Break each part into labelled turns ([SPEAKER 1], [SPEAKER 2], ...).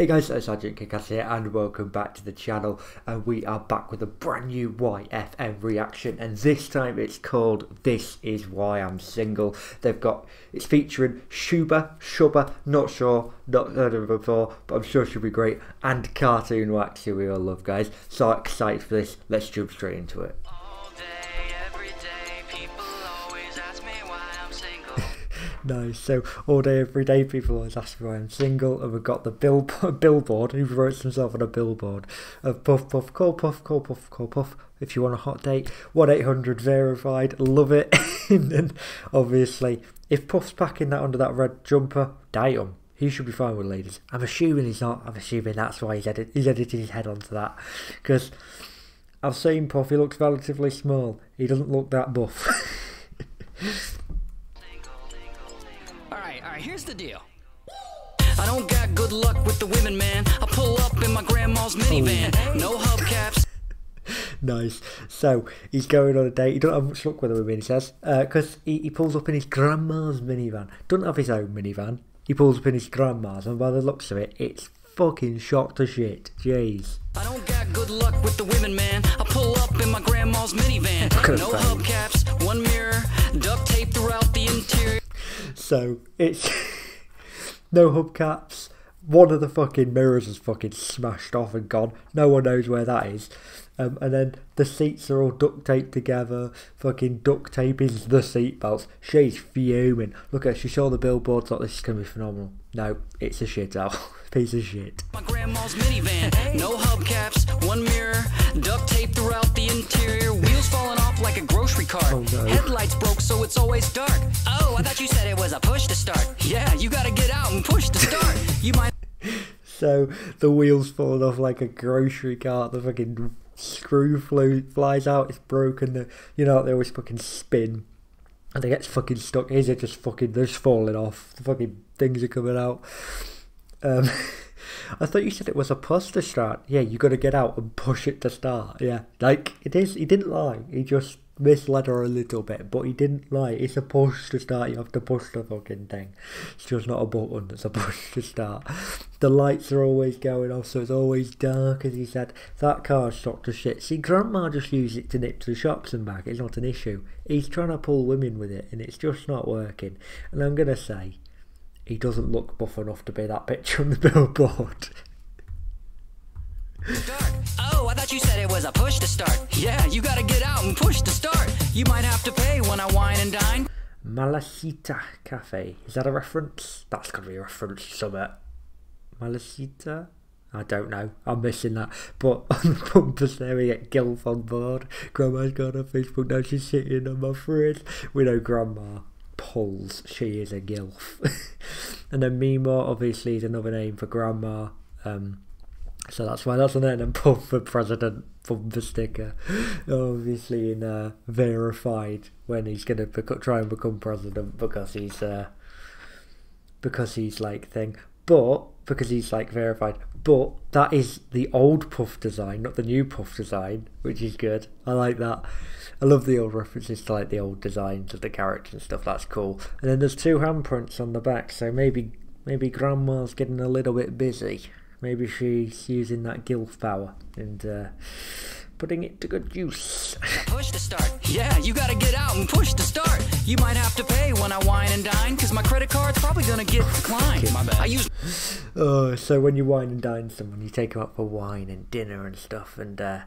[SPEAKER 1] Hey guys, it's Sergeant Kickass here and welcome back to the channel and we are back with a brand new YFM reaction and this time it's called This Is Why I'm Single. They've got, it's featuring Shuba, Shuba, not sure, not heard of before, but I'm sure she'll be great, and Cartoon Wax who we all love guys. So excited for this, let's jump straight into it. Nice. So all day, every day, people always ask me why I'm single, and we've got the bill billboard. Who wrote himself on a billboard of puff puff, call puff, call puff, call puff. If you want a hot date, one eight hundred verified. Love it. and then obviously, if Puff's packing that under that red jumper, date him. He should be fine with ladies. I'm assuming he's not. I'm assuming that's why he's edit he's edited his head onto that because. I've seen Puff, he looks relatively small. He doesn't look that buff.
[SPEAKER 2] Alright, here's the deal. I don't got good luck with the women, man. I pull up in my grandma's minivan. No hubcaps.
[SPEAKER 1] nice. So he's going on a date. He don't have much luck with the women, he says, because uh, he, he pulls up in his grandma's minivan. Doesn't have his own minivan. He pulls up in his grandma's, and by the looks of it, it's fucking shot to shit. Jeez.
[SPEAKER 2] I don't got good luck with the women, man. I pull up in my grandma's minivan. No hubcaps, one mirror, duct tape throughout the interior.
[SPEAKER 1] So it's no hubcaps. One of the fucking mirrors is fucking smashed off and gone. No one knows where that is. Um, and then the seats are all duct taped together. Fucking duct tape is the seat belts. She's fuming. Look at her, she saw the billboards thought this is gonna be phenomenal. No, it's a shit out. Piece of shit.
[SPEAKER 2] My grandma's minivan, no hubcaps, one mirror, duct tape throughout the interior, wheels falling off like a grocery cart. Oh, no. Headlights broke so it's always dark. Oh, I thought you said it was a push to start. Yeah, you gotta get out and push to start. You might
[SPEAKER 1] So the wheels falling off like a grocery cart, the fucking screw flew, flies out, it's broken. The, you know, they always fucking spin. And they get fucking stuck. His are just fucking, they're just falling off. The fucking things are coming out. Um, I thought you said it was a push to start. Yeah, you got to get out and push it to start. Yeah, like it is. He didn't lie. He just misled her a little bit, but he didn't lie. It's push to start. You have to push the fucking thing. It's just not a button. A push to start. The lights are always going off, so it's always dark. As he said, that car's shot to shit. See, Grandma just used it to nip to the shops and back. It's not an issue. He's trying to pull women with it, and it's just not working. And I'm gonna say he doesn't look buff enough to be that picture on the billboard.
[SPEAKER 2] Oh, I thought you said it was a push to start. Yeah, you gotta get out and push to start. You might have to pay when I wine and dine.
[SPEAKER 1] Malacita Cafe. Is that a reference? That's gotta be a reference to something. Malacita? I don't know. I'm missing that. But on the bumpers there, we get Gilf on board. Grandma's got a Facebook now. She's sitting on my fridge. We know Grandma pulls. She is a gilf. and then Mima obviously is another name for grandma. Um, so that's why that's on there. And for president bumper sticker. obviously in uh, verified when he's gonna try and become president because he's uh, because he's like thing. But because he's like verified. But that is the old Puff design, not the new Puff design, which is good. I like that. I love the old references to like the old designs of the characters and stuff. That's cool. And then there's two handprints on the back, so maybe maybe Grandma's getting a little bit busy. Maybe she's using that gilf power and uh, putting it to good use.
[SPEAKER 2] push to start. Yeah, you gotta get out and push to start. You might have to pay when I wine and dine, cause my credit card's probably gonna get declined. My bad. I use.
[SPEAKER 1] Oh, so when you wine and dine someone, you take them out for wine and dinner and stuff, and uh,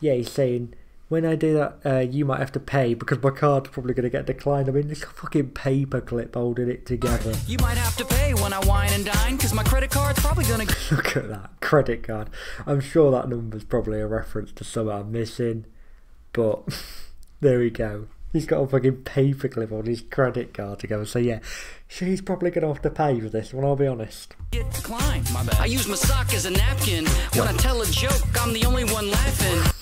[SPEAKER 1] yeah, he's saying when I do that, uh, you might have to pay because my card's probably going to get declined. I mean, it's a fucking paper clip holding it together.
[SPEAKER 2] You might have to pay when I wine and dine because my credit card's probably going to.
[SPEAKER 1] Look at that credit card. I'm sure that number's probably a reference to something I'm missing, but there we go. He's got a fucking paperclip on his credit card to together. So yeah, she's probably gonna have to pay for this one. I'll be honest.
[SPEAKER 2] Declined. My bad. I use my sock as a napkin. When I tell a joke, I'm the only one laughing.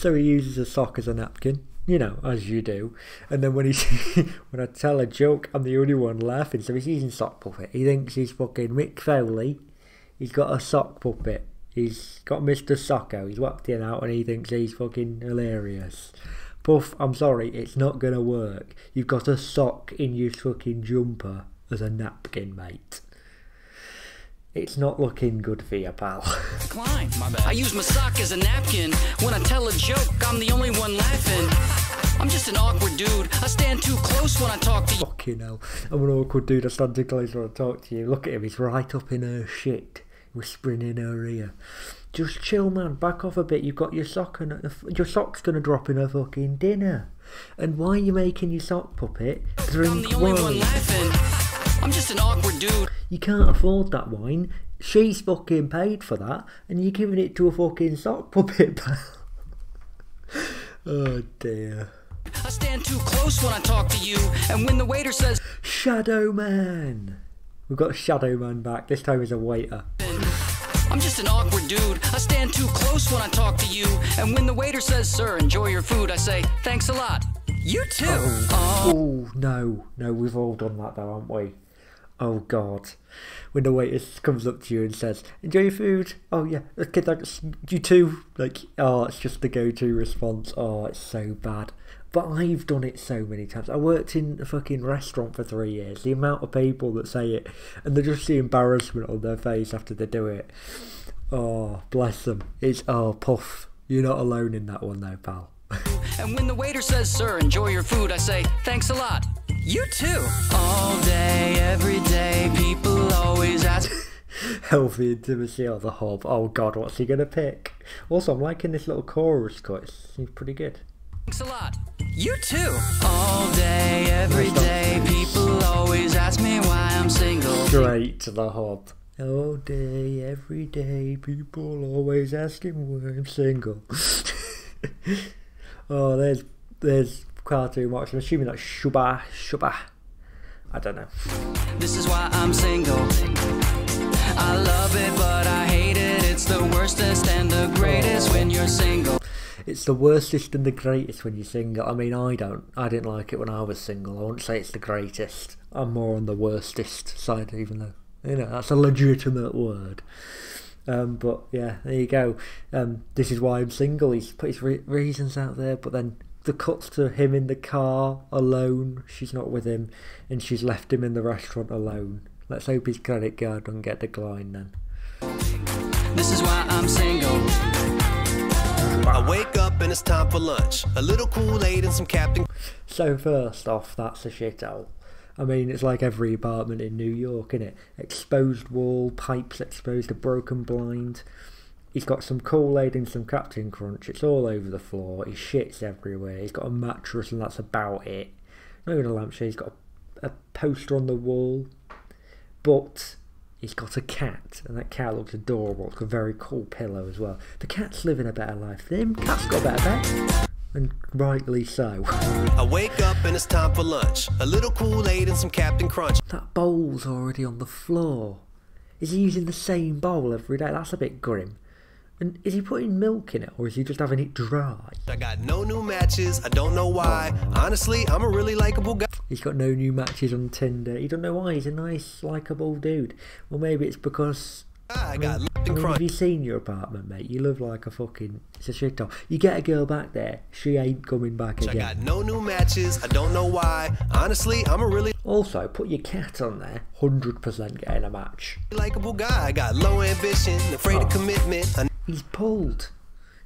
[SPEAKER 1] So he uses a sock as a napkin, you know, as you do. And then when he when I tell a joke, I'm the only one laughing. So he's using sock puppet. He thinks he's fucking Mick Foley. He's got a sock puppet. He's got Mr. Socko. He's walked in out and he thinks he's fucking hilarious. Puff, I'm sorry, it's not gonna work. You've got a sock in your fucking jumper as a napkin, mate. It's not looking good for you, pal.
[SPEAKER 2] Bad. I use my sock as a napkin. When I tell a joke, I'm the only one laughing. I'm just an awkward dude. I stand too close when I talk to you.
[SPEAKER 1] Fucking hell. I'm an awkward dude. I stand too close when I talk to you. Look at him. He's right up in her shit. Whispering in her ear. Just chill, man. Back off a bit. You've got your sock and your sock's gonna drop in her fucking dinner. And why are you making your sock puppet drink
[SPEAKER 2] I'm the only
[SPEAKER 1] wine?
[SPEAKER 2] one laughing. I'm just an awkward dude.
[SPEAKER 1] You can't afford that wine. She's fucking paid for that, and you're giving it to a fucking sock puppet, oh dear.
[SPEAKER 2] I stand too close when I talk to you. And when the waiter says,
[SPEAKER 1] Shadow Man. We've got Shadow Man back. This time he's a waiter.
[SPEAKER 2] I'm just an awkward dude. I stand too close when I talk to you. And when the waiter says, Sir, enjoy your food, I say, Thanks a lot. You too. Oh.
[SPEAKER 1] Oh no, no, we've all done that though, haven't we? Oh god. When the waiter comes up to you and says, Enjoy your food. Oh yeah, okay, thanks. You too. Like, oh, it's just the go-to response. Oh, it's so bad. But I've done it so many times. I worked in a fucking restaurant for three years. The amount of people that say it, and they're just the embarrassment on their face after they do it. Oh, bless them. It's oh, puff. You're not alone in that one though, pal.
[SPEAKER 2] And when the waiter says, Sir, enjoy your food, I say, Thanks a lot. You too. All day, every day, people always ask.
[SPEAKER 1] Healthy intimacy on the hob. Oh god, what's he gonna pick? Also, I'm liking this little chorus cut. It seems pretty good.
[SPEAKER 2] Thanks a lot. You too. All day, every day, people always ask me why I'm single.
[SPEAKER 1] Straight to the hob. All day, every day, people always asking why I'm single. oh, there's there's Cartoon Wax. I'm assuming that's Shuba Shuba. I don't know.
[SPEAKER 2] This is why I'm single. I love it, but I hate it. It's the worstest and the greatest when you're single.
[SPEAKER 1] It's the worstest and the greatest when you're single. I mean, I don't. I didn't like it when I was single. I wouldn't say it's the greatest. I'm more on the worstest side, even though you know that's a legitimate word. Um, but yeah, there you go. Um, this is why I'm single. He's put his re- reasons out there, but then the cuts to him in the car alone. She's not with him, and she's left him in the restaurant alone. Let's hope his credit card doesn't get declined then.
[SPEAKER 2] This is why I'm single.
[SPEAKER 3] I wake up and it's time for lunch. A little Kool-Aid and some Captain
[SPEAKER 1] So first off, that's a shithole. I mean, it's like every apartment in New York, isn't it? Exposed wall, pipes exposed, a broken blind. He's got some Kool-Aid and some Captain Crunch. It's all over the floor. He shit's everywhere. He's got a mattress and that's about it. Not even a lampshade. He's got a, a poster on the wall. But he's got a cat, and that cat looks adorable. It's got a very cool pillow as well. The cat's living a better life than him. Cat's got a better bed. And rightly so.
[SPEAKER 3] I wake up and it's time for lunch. A little Kool-Aid and some Captain Crunch.
[SPEAKER 1] That bowl's already on the floor. Is he using the same bowl every day? That's a bit grim. And is he putting milk in it, or is he just having it dry?
[SPEAKER 3] I got no new matches. I don't know why. Honestly, I'm a really likable guy.
[SPEAKER 1] He's got no new matches on Tinder. He don't know why. He's a nice, likable dude. Well, maybe it's because.
[SPEAKER 3] I got
[SPEAKER 1] I mean, have you seen your apartment, mate? You live like a fucking. It's a shit shithole. You get a girl back there, she ain't coming back again.
[SPEAKER 3] I got no new matches. I don't know why. Honestly, I'm a really
[SPEAKER 1] Also, put your cat on there, 100% getting a match.
[SPEAKER 3] likable guy. I got low ambition, afraid of oh. commitment. I
[SPEAKER 1] He's pulled.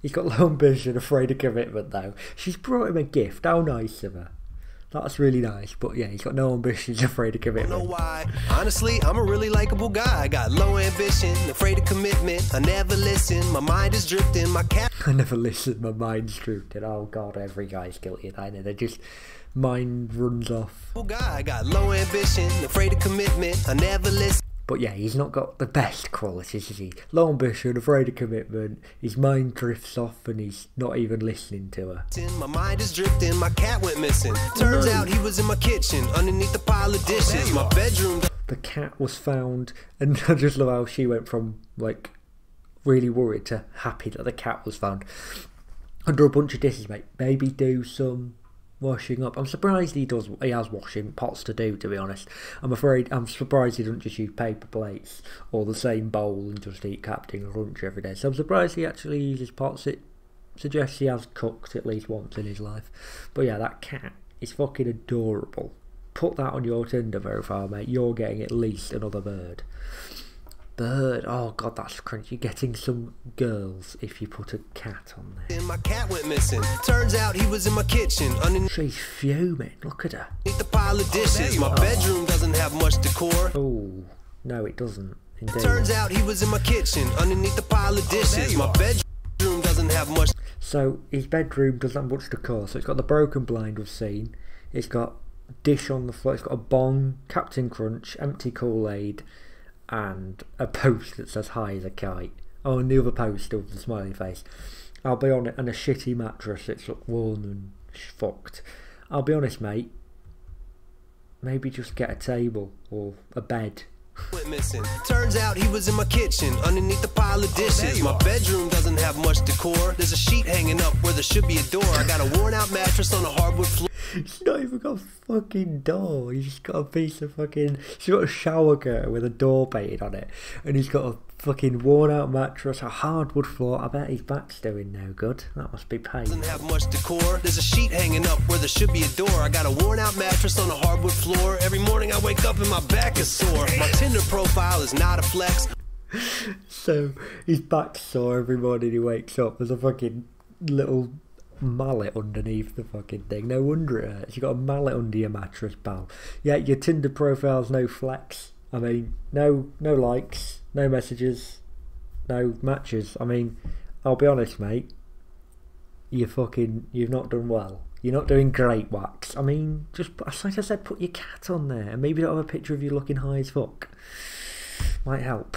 [SPEAKER 1] He's got low ambition, afraid of commitment though. She's brought him a gift. How nice of her. That's really nice. But yeah, he's got no ambition, afraid of commitment.
[SPEAKER 3] I don't know why. Honestly, I'm a really likable guy. I got low ambition, afraid of commitment. I never listen. My mind is drifting. My cat.
[SPEAKER 1] I never listen, my mind's drifting. Oh god, every guy's guilty of that. They just mind runs off.
[SPEAKER 3] guy. I got low ambition, afraid of commitment. I never listen.
[SPEAKER 1] But yeah, he's not got the best qualities, is he? Low ambition, afraid of commitment, his mind drifts off and he's not even listening to her.
[SPEAKER 3] My mind is drifting, my cat went missing. Turns out he was in my kitchen, underneath the pile of dishes. My bedroom
[SPEAKER 1] the cat was found, and I just love how she went from like really worried to happy that the cat was found under a bunch of dishes, mate. Maybe do some washing up. I'm surprised he does. He has washing pots to do. To be honest, I'm afraid I'm surprised he doesn't just use paper plates or the same bowl and just eat Captain Crunch every day. So I'm surprised he actually uses pots. It suggests he has cooked at least once in his life. But yeah, that cat is fucking adorable. Put that on your Tinder profile, mate. You're getting at least another bird. Bird. Oh god, that's cringe. You're getting some girls if you put a cat on there.
[SPEAKER 3] And my cat went missing. Turns out he was in my kitchen underneath
[SPEAKER 1] She's fuming. Look at her.
[SPEAKER 3] the pile of dishes. My oh. bedroom doesn't have much decor.
[SPEAKER 1] Oh no, it doesn't. Indeed.
[SPEAKER 3] Turns out he was in my kitchen underneath the pile of dishes. My bedroom doesn't have much.
[SPEAKER 1] So his bedroom doesn't have much decor. So it's got the broken blind we've seen. It's got dish on the floor. It's got a bong, Captain Crunch, empty Kool Aid, and a post that says high as a kite. Oh, and the other post with the smiley face. I'll be on it, and a shitty mattress. It's worn and fucked. I'll be honest, mate. Maybe just get a table or a bed.
[SPEAKER 3] Went missing. Turns out he was in my kitchen underneath the pile of dishes. Oh, my bedroom doesn't have much decor. There's a sheet hanging up where there should be a door. I got a worn out mattress on a hardwood floor.
[SPEAKER 1] She's not even got a fucking door. He's just got a piece of fucking. She's got a shower curtain with a door painted on it, and he's got a fucking worn out mattress, a hardwood floor. I bet his back's doing no good. That must be pain.
[SPEAKER 3] Doesn't have much decor. There's a sheet hanging up where there should be a door. I got a worn out mattress on a hardwood floor. Every morning I wake up and my back is sore. My Tinder profile is not a flex.
[SPEAKER 1] So his back's sore every morning he wakes up. There's a fucking little mallet underneath the fucking thing. No wonder it hurts. You got a mallet under your mattress, pal. Yeah, your Tinder profile's no flex. I mean, no no likes, no messages, no matches. I mean, I'll be honest, mate. You fucking you've not done well. You're not doing great, Wax. I mean, just like I said, put your cat on there, and maybe don't have a picture of you looking high as fuck. Might help.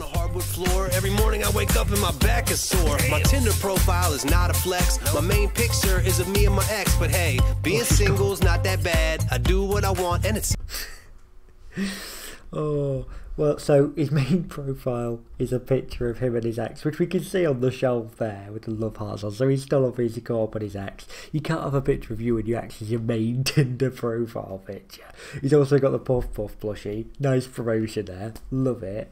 [SPEAKER 3] On a hardwood floor. Every morning I wake up and my back is sore. My Tinder profile is not a flex. My main picture is of me and my ex. But hey, being single's not that bad. I do what I want and it's
[SPEAKER 1] Oh, well, so his main profile is a picture of him and his ex, which we can see on the shelf there with the love hearts on. So he's still obviously caught up on his ex. You can't have a picture of you and your ex as your main Tinder profile picture. He's also got the Puff Puff plushie. Nice promotion there. Love it.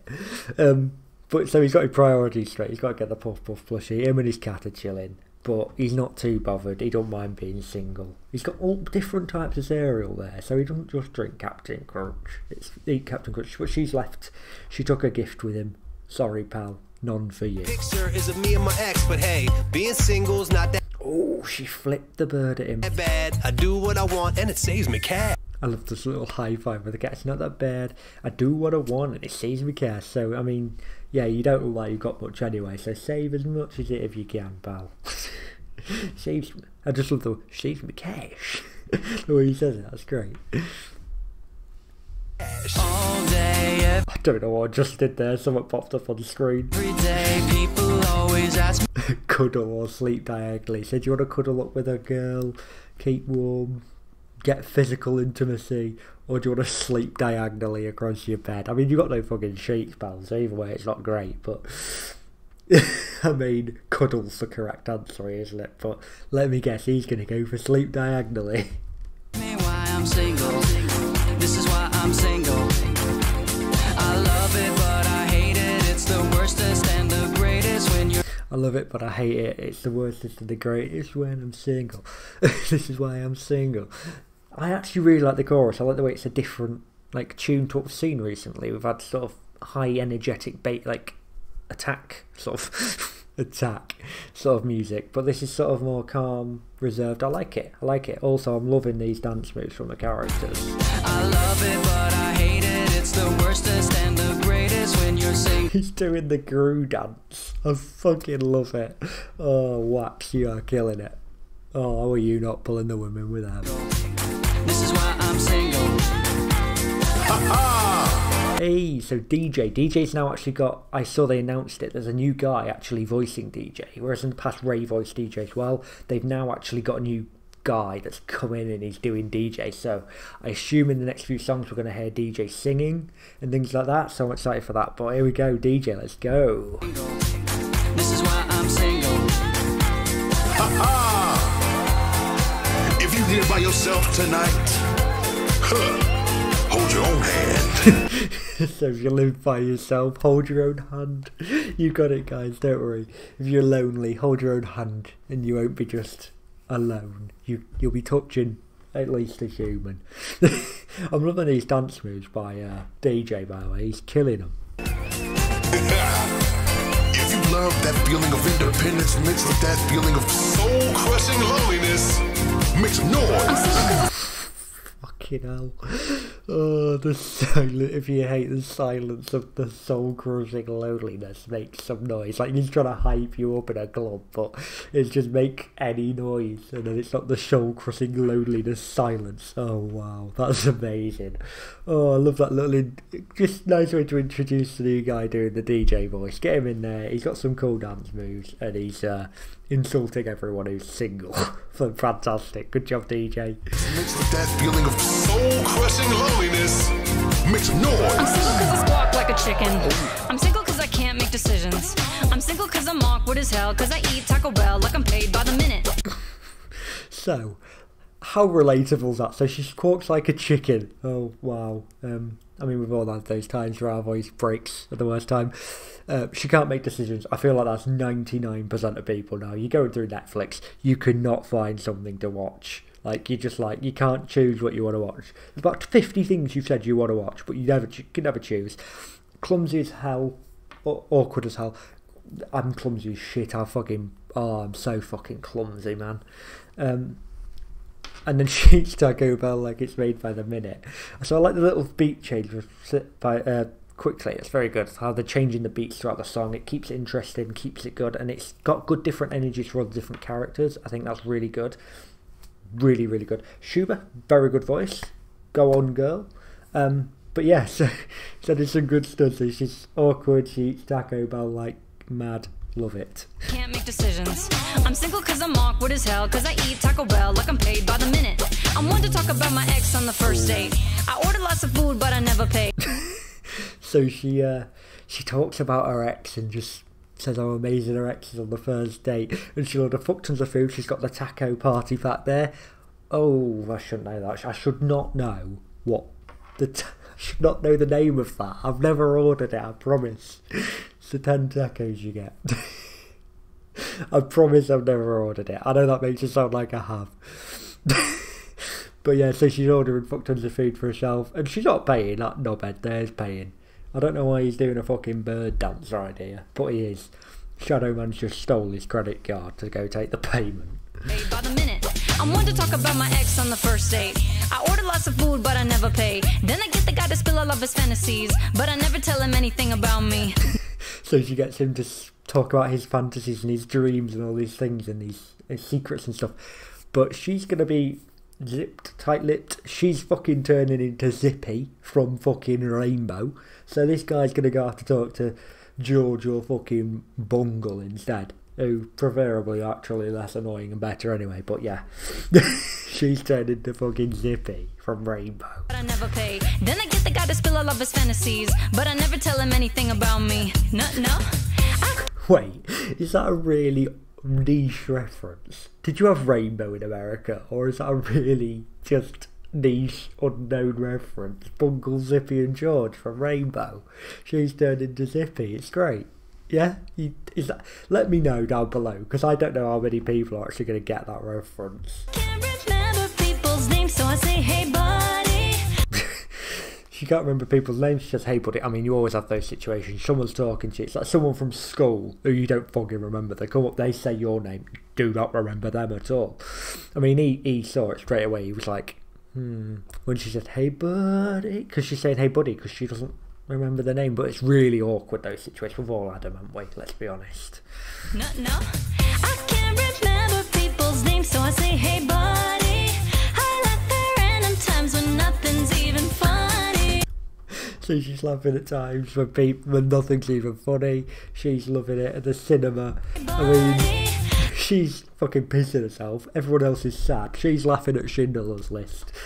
[SPEAKER 1] Um, but so he's got his priorities straight. He's got to get the Puff Puff plushie. Him and his cat are chilling. But he's not too bothered. He don't mind being single. He's got all different types of cereal there, so he doesn't just drink Captain Crunch. It's eat Captain Crunch. But she's left. She took a gift with him. Sorry, pal. None for you.
[SPEAKER 3] picture is of me and my ex. But hey, being single's not that
[SPEAKER 1] Oh, she flipped the bird at him.
[SPEAKER 3] bad. I do what I want and it saves me cash.
[SPEAKER 1] I love this little high five with the cat. It's not that bad. I do what I want and it saves me cash. So, I mean, yeah, you don't look like you've got much anyway. So save as much as it if you can, pal. saves me. I just love the saves me cash. the way he says it, that's great.
[SPEAKER 2] All day,
[SPEAKER 1] I don't know what I just did there. Something popped up on the screen.
[SPEAKER 2] every day, people always ask me.
[SPEAKER 1] cuddle or sleep diagonally. So do you want to cuddle up with a girl, keep warm, get physical intimacy, or do you want to sleep diagonally across your bed? I mean, you've got no fucking sheets, pal. So either way, it's not great. But I mean, cuddle's the correct answer, isn't it? But let me guess, he's going to go for sleep diagonally.
[SPEAKER 2] I'm single. This is why I'm single. I love it, but I hate it. It's the worstest and the greatest when you're.
[SPEAKER 1] I love it, but I hate it. It's the worst, it's the greatest when I'm single. this is why I'm single. I actually really like the chorus. I like the way it's a different, like, tune to what we've seen recently. We've had sort of high energetic, bait, like, attack, sort of attack, sort of music. But this is sort of more calm, reserved. I like it. I like it. Also, I'm loving these dance moves from the characters.
[SPEAKER 2] I love it, but I hate it. It's the worstest and the greatest when you're single.
[SPEAKER 1] He's doing the Gru dance. I fucking love it. Oh, Wax, you are killing it. Oh, how are you not pulling the women with that?
[SPEAKER 2] This is why I'm single.
[SPEAKER 1] Hey, so DJ. DJ's now actually got. I saw they announced it. There's a new guy actually voicing DJ. Whereas in the past, Ray voiced DJ as well. They've now actually got a new guy that's come in and he's doing DJ. So I assume in the next few songs we're going to hear DJ singing and things like that. So I'm excited for that. But here we go, DJ. Let's go.
[SPEAKER 4] Here by yourself tonight, huh, hold your own hand.
[SPEAKER 1] so if you live by yourself, hold your own hand. You got it, guys. Don't worry. If you're lonely, hold your own hand, and you won't be just alone. You you'll be touching at least a human. I'm loving these dance moves by uh, DJ. By the way, he's killing them.
[SPEAKER 4] if you love that feeling of independence mixed with that feeling of soul crushing loneliness, make some noise.
[SPEAKER 1] Fucking hell. Oh, the silence. If you hate the silence of the soul crushing loneliness, make some noise. Like he's trying to hype you up in a club, but it's just make any noise, and then it's not the soul crushing loneliness silence. Oh wow, that's amazing. Oh, I love that little. In- just nice way to introduce the new guy doing the DJ voice. Get him in there. He's got some cool dance moves, and he's uh, insulting everyone who's single. Fantastic. Good job, DJ.
[SPEAKER 4] Mixed with that feeling of soul crushing loneliness, make some
[SPEAKER 2] I'm
[SPEAKER 4] noise.
[SPEAKER 2] single cause I squawk like a chicken. I'm single cause I can't make decisions. I'm single cause I'm awkward as hell. Cause I eat Taco Bell like I'm paid by the minute.
[SPEAKER 1] So, how relatable is that? So she squawks like a chicken. Oh wow. Um, I mean, we've all had those times where our voice breaks at the worst time. Uh, she can't make decisions. I feel like that's ninety nine percent of people now. You go through Netflix, you cannot find something to watch. Like you just like you can't choose what you want to watch. There's about fifty things you've said you want to watch, but you never ch- can never choose. Clumsy as hell, aw- awkward as hell. I'm clumsy as shit. I fucking oh, I'm so fucking clumsy, man. Um, and then she eats Taco Bell like it's made by the minute. So I like the little beat change by uh, quickly. It's very good how they're changing the beats throughout the song. It keeps it interesting, keeps it good, and it's got good different energies for all the different characters. I think that's really good, really really good. Shuba, very good voice. Go on, girl. Um, but yeah, so, so there's some good stuff. So she's awkward. She eats Taco Bell like mad. Love it.
[SPEAKER 2] Can't make decisions. I'm single cause I'm awkward as hell. Cause I eat Taco Bell like I'm paid by the minute. I'm one to talk about my ex on the first date. I order lots of food, but I never pay.
[SPEAKER 1] So she uh, she talks about her ex and just says how amazing her ex is on the first date, and she'll order fuck tons of food. She's got the taco party pack there. Oh, I shouldn't know that. I should not know what the. T- I should not know the name of that. I've never ordered it. I promise. It's the ten tacos you get. I promise I've never ordered it. I know that makes it sound like I have. but yeah, so she's ordering fuck tons of food for herself, and she's not paying. That knobhead there's paying. I don't know why he's doing a fucking bird dance right here, but he is. Shadow Man's just stole his credit card to go take the payment.
[SPEAKER 2] by the minute. I'm one to talk about my ex on the first date. I order lots of food, but I never pay. Then I get the guy to spill all of his fantasies, but I never tell him anything about me.
[SPEAKER 1] So she gets him to talk about his fantasies and his dreams and all these things and these, his secrets and stuff. But she's gonna be zipped, tight-lipped. She's fucking turning into Zippy from fucking Rainbow. So this guy's gonna go have to talk to George or fucking Bungle instead. Who preferably actually less annoying and better anyway. But yeah, she's turned into fucking Zippy from Rainbow.
[SPEAKER 2] but I never pay. Then I get the guy to spill all of his fantasies, but I never tell him anything about me. No, no. I
[SPEAKER 1] Wait, is that a really niche reference? Did you have Rainbow in America, or is that really just niche, unknown reference? Bungle, Zippy, and George from Rainbow. She's turned into Zippy. It's great. Yeah, is that? Let me know down below because I don't know how many people are actually going to get that reference.
[SPEAKER 2] names, so I say, hey.
[SPEAKER 1] She can't remember people's names. She says, "Hey, buddy." I mean, you always have those situations. Someone's talking to you. It's like someone from school who you don't fucking remember. They come up, they say your name. Do not remember them at all. I mean, he he saw it straight away. He was like, "Hmm." When she said, "Hey, buddy," because she's saying, "Hey, buddy," because she doesn't remember the name. But it's really awkward those situations. We've all had them, haven't we? Let's be honest.
[SPEAKER 2] No, no. I can't remember people's names, so I say, hey, buddy.
[SPEAKER 1] So she's laughing at times when people when nothing's even funny. She's loving it at the cinema. I mean. She's fucking pissing herself. Everyone else is sad. She's laughing at Schindler's List.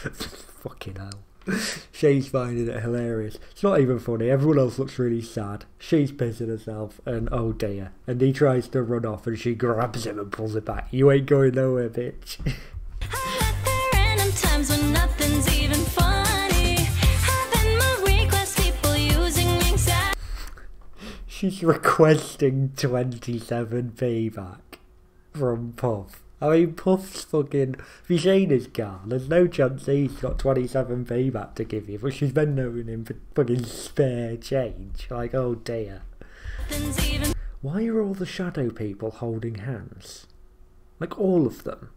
[SPEAKER 1] fucking hell. She's finding it hilarious. It's not even funny. Everyone else looks really sad. She's pissing herself, and oh dear. And he tries to run off, and she grabs him and pulls it back. You ain't going nowhere, bitch. She's requesting 27p back from Puff. I mean, Puff's fucking. If he's in his car, there's no chance he's got 27p back to give you, but she's been knowing him for fucking spare change. Like, oh dear. Why are all the shadow people holding hands? Like all of them.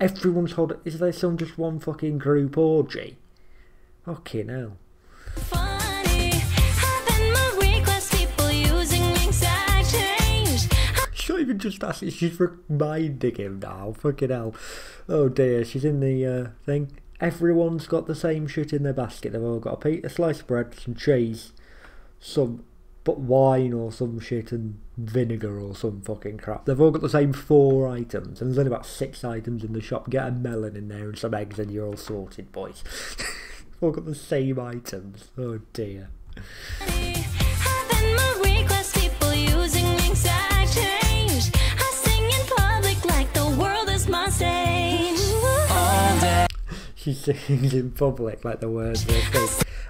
[SPEAKER 1] Everyone's holding. Is there some just one fucking group orgy? Fucking hell. Just asking, she's reminding him now. Fucking hell. Oh dear, she's in the uh, thing. Everyone's got the same shit in their basket. They've all got a, piece, a slice of bread, some cheese, some but wine or some shit and vinegar or some fucking crap. They've all got the same four items, and there's only about six items in the shop. Get a melon in there and some eggs, and you're all sorted, boys. all got the same items. Oh dear. She sings in public like the words speak.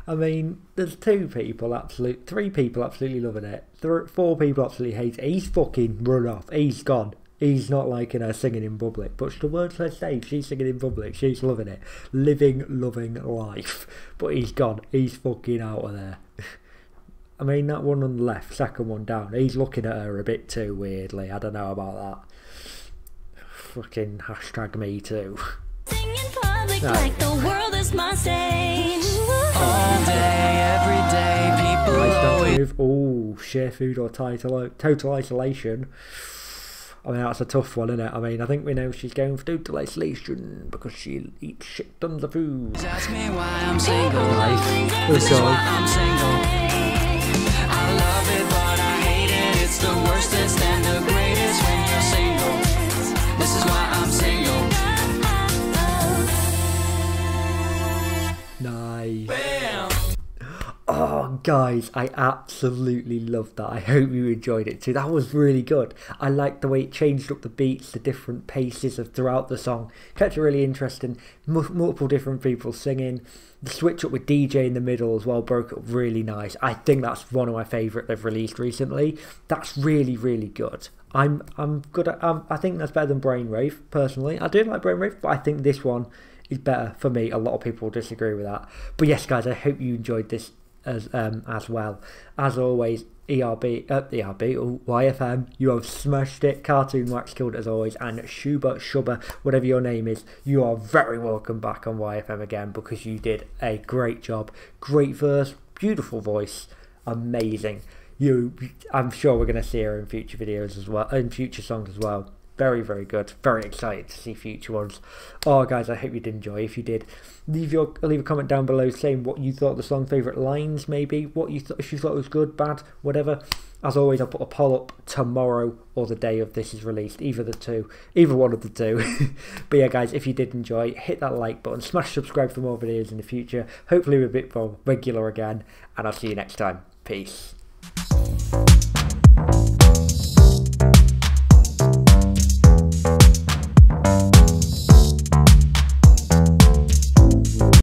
[SPEAKER 1] I mean, there's two people, absolute, three people absolutely loving it. Th- four people absolutely hate it. He's fucking run off. He's gone. He's not liking her singing in public, but the words her say, she's singing in public. She's loving it, living, loving life. But he's gone. He's fucking out of there. I mean, that one on the left, second one down. He's looking at her a bit too weirdly. I don't know about that. Fucking hashtag me too. No. Like the world is my stage. All day, every day, people always. Oh, share food or total, total isolation. I mean, that's a tough one, isn't it? I mean, I think we know she's going for total isolation because she eats shit tons of food. Ask me why I'm single. Nice. This is why I'm single. Oh, guys, I absolutely loved that. I hope you enjoyed it too. That was really good. I liked the way it changed up the beats, the different paces of throughout the song. Kept it really interesting. M- multiple different people singing. The switch up with DJ in the middle as well broke up really nice. I think that's one of my favourite they've released recently. That's really, really good. I'm I'm good at. Um, I think that's better than Brainwave personally. I do like Brainwave, but I think this one is better for me. A lot of people disagree with that. But yes, guys, I hope you enjoyed this as um, as well. As always, ERB, uh, ERB, YFM, you have smashed it. Cartoon Wax killed as always, and Shuba Shubba, whatever your name is, you are very welcome back on YFM again because you did a great job. Great verse, beautiful voice, amazing. You, I'm sure we're going to see her in future videos as well, in future songs as well. Very, very good. Very excited to see future ones. Oh, guys, I hope you did enjoy. If you did, leave your leave a comment down below saying what you thought the song, favourite lines, maybe what you thought, if you thought it was good, bad, whatever. As always, I'll put a poll up tomorrow or the day of this is released, either the two, either one of the two. but yeah, guys, if you did enjoy, hit that like button, smash subscribe for more videos in the future. Hopefully, we're a bit more regular again, and I'll see you next time. Peace.